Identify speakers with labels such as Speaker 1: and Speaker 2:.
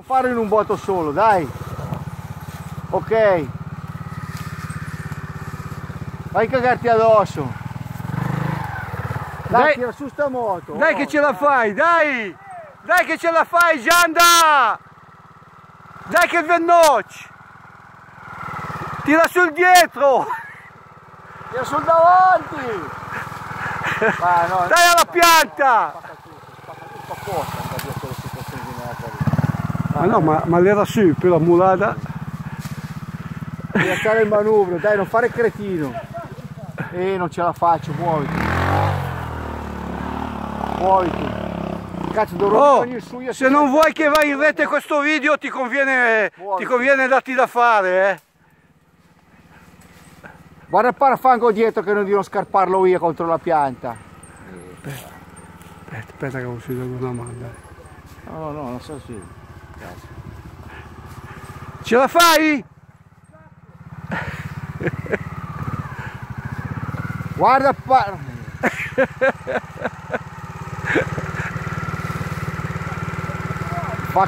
Speaker 1: Non farlo in un botto solo, dai. Ok. Vai a cagarti addosso. Dai,
Speaker 2: Dai.
Speaker 1: tira su sta moto.
Speaker 2: Dai
Speaker 1: oh,
Speaker 2: che ce la fai, dai! Dai che ce la fai, Gianda! Dai che vennoci! Tira sul dietro!
Speaker 1: Tira sul davanti. Ah, no,
Speaker 2: Dai alla pianta!
Speaker 1: Spacca tutto, spacca tutto
Speaker 2: Ma no, ma, ma l'era su per la mulata.
Speaker 1: Stare il manubrio, dai, non fare cretino. Eh, non ce la faccio, muoviti. Muoviti. Cazzo, dovrò
Speaker 2: Oh,
Speaker 1: io.
Speaker 2: se non vuoi che vai in rete questo video ti conviene, ti conviene darti da fare, eh?
Speaker 1: Guarda il parafango dietro che non di non scarparlo via contro la pianta.
Speaker 2: Aspetta, aspetta che ho sentito una mano.
Speaker 1: No, no, no, non so sì.
Speaker 2: Ce la fai?
Speaker 1: Guarda il par...